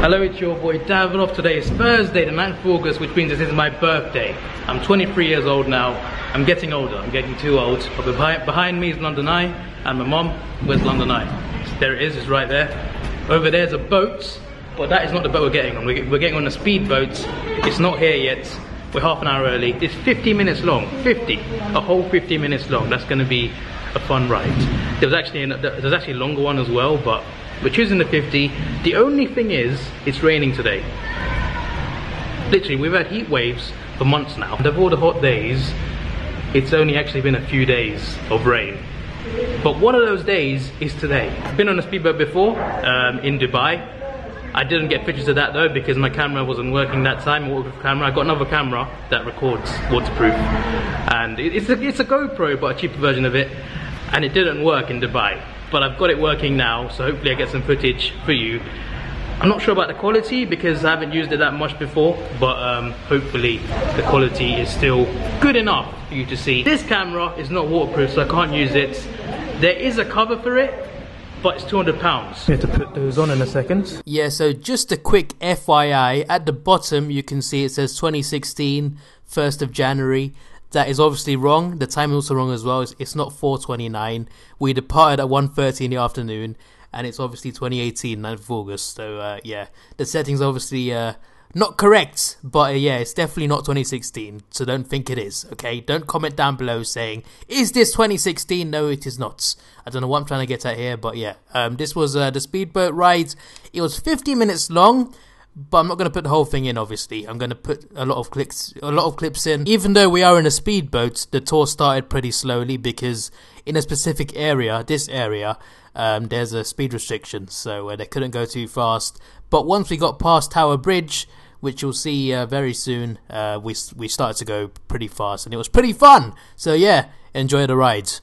Hello, it's your boy Davidoff. Today is Thursday, the 9th of August, which means this is my birthday. I'm 23 years old now. I'm getting older. I'm getting too old. But behind, behind me is London Eye, and my mom. Where's London Eye? There it is. It's right there. Over there's a boat, but that is not the boat we're getting on. We're getting on a speedboat. It's not here yet. We're half an hour early. It's 50 minutes long. 50. A whole 50 minutes long. That's going to be a fun ride. There was actually there's actually a longer one as well, but we're choosing the 50. The only thing is, it's raining today. Literally, we've had heat waves for months now. And of all the hot days, it's only actually been a few days of rain. But one of those days is today. I've been on a speedboat before um, in Dubai. I didn't get pictures of that though because my camera wasn't working that time, waterproof camera. I got another camera that records waterproof. And it's a, it's a GoPro, but a cheaper version of it. And it didn't work in Dubai but I've got it working now, so hopefully I get some footage for you. I'm not sure about the quality because I haven't used it that much before, but um, hopefully the quality is still good enough for you to see. This camera is not waterproof, so I can't use it. There is a cover for it, but it's 200 pounds. We have to put those on in a second. Yeah, so just a quick FYI, at the bottom you can see it says 2016, 1st of January that is obviously wrong. The time is also wrong as well. It's, it's not 4:29. We departed at 1:30 in the afternoon, and it's obviously 2018, 9th of August. So uh, yeah, the settings obviously uh, not correct, but uh, yeah, it's definitely not 2016. So don't think it is. Okay, don't comment down below saying is this 2016? No, it is not. I don't know what I'm trying to get at here, but yeah, um, this was uh, the speedboat ride. It was 50 minutes long but I'm not going to put the whole thing in. Obviously, I'm going to put a lot of clips, a lot of clips in. Even though we are in a speedboat, the tour started pretty slowly because in a specific area, this area, um, there's a speed restriction, so uh, they couldn't go too fast. But once we got past Tower Bridge, which you'll see uh, very soon, uh, we we started to go pretty fast, and it was pretty fun. So yeah, enjoy the rides.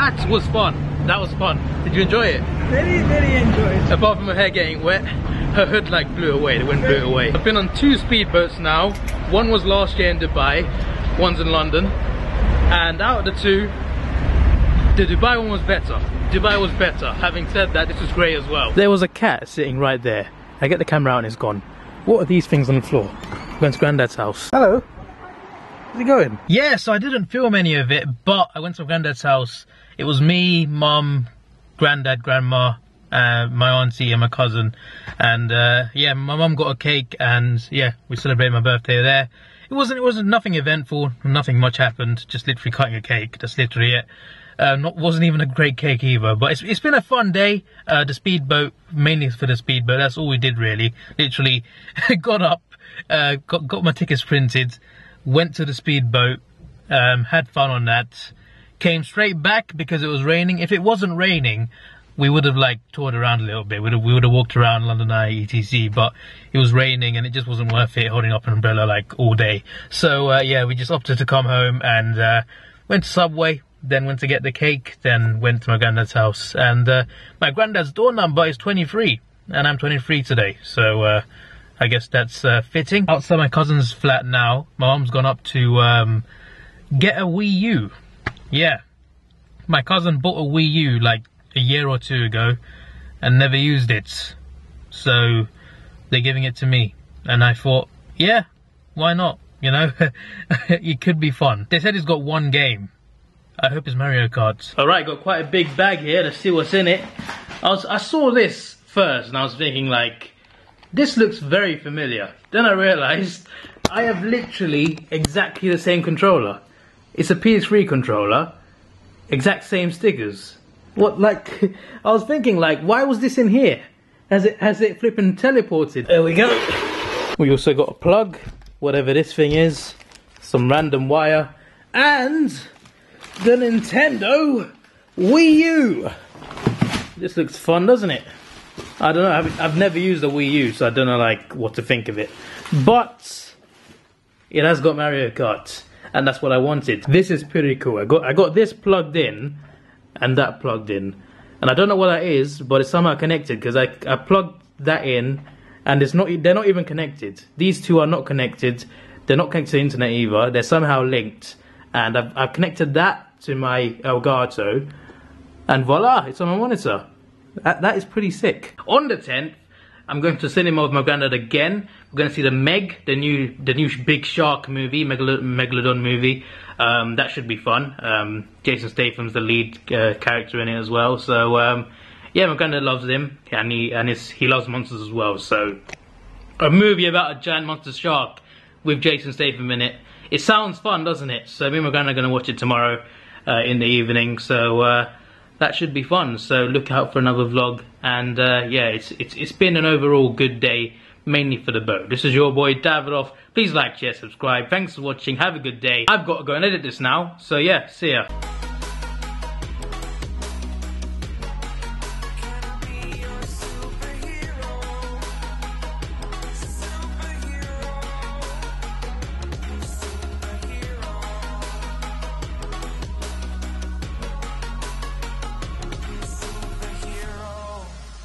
That was fun. That was fun. Did you enjoy it? Very, very enjoyed. Apart from her hair getting wet, her hood like blew away. The wind blew away. I've been on two speedboats now. One was last year in Dubai, one's in London. And out of the two, the Dubai one was better. Dubai was better. Having said that, this was great as well. There was a cat sitting right there. I get the camera out and it's gone. What are these things on the floor? Going to Granddad's house. Hello. How's going? Yeah, so I didn't film any of it, but I went to my Granddad's house. It was me, mum, granddad, grandma, uh, my auntie and my cousin. And uh, yeah, my mum got a cake and yeah, we celebrated my birthday there. It wasn't, it wasn't nothing eventful, nothing much happened, just literally cutting a cake, that's literally it. Uh, not, wasn't even a great cake either, but it's, it's been a fun day. Uh, the speedboat, mainly for the speedboat, that's all we did really. Literally got up, uh, got, got my tickets printed, went to the speedboat, um, had fun on that, came straight back because it was raining. If it wasn't raining, we would have like toured around a little bit. We'd have, we would have walked around London Eye, etc. But it was raining and it just wasn't worth it holding up an umbrella like all day. So uh, yeah, we just opted to come home and uh, went to Subway. Then went to get the cake. Then went to my granddad's house. And uh, my granddad's door number is 23, and I'm 23 today. So uh, I guess that's uh, fitting. Outside my cousin's flat now. My mom's gone up to um, get a Wii U. Yeah, my cousin bought a Wii U like a year or two ago and never used it. So they're giving it to me. And I thought, yeah, why not? You know, it could be fun. They said it's got one game. I hope it's Mario Kart. Alright, got quite a big bag here. Let's see what's in it. I, was, I saw this first and I was thinking like, this looks very familiar. Then I realized I have literally exactly the same controller. It's a PS3 controller, exact same stickers. What like I was thinking like why was this in here? Has it has it flipping teleported? There we go. We also got a plug, whatever this thing is, some random wire, and the Nintendo Wii U. This looks fun, doesn't it? I don't know. I've, I've never used a Wii U, so I don't know like what to think of it. But it has got Mario Kart, and that's what I wanted. This is pretty cool. I got I got this plugged in and that plugged in. And I don't know what that is, but it's somehow connected because I, I plugged that in and it's not they're not even connected. These two are not connected. They're not connected to the internet either. They're somehow linked. And I've, I've connected that to my Elgato and voila, it's on my monitor. That, that is pretty sick. On the 10th, I'm going to cinema with my granddad again. We're going to see the Meg, the new the new big shark movie, Megalodon movie. Um, that should be fun. Um, Jason Statham's the lead uh, character in it as well. So um, yeah, my granddad loves him, and he and his, he loves monsters as well. So a movie about a giant monster shark with Jason Statham in it. It sounds fun, doesn't it? So me and my granddad are going to watch it tomorrow uh, in the evening. So. Uh, that should be fun. So look out for another vlog. And uh, yeah, it's, it's it's been an overall good day, mainly for the boat. This is your boy Davidoff. Please like, share, subscribe. Thanks for watching. Have a good day. I've got to go and edit this now. So yeah, see ya.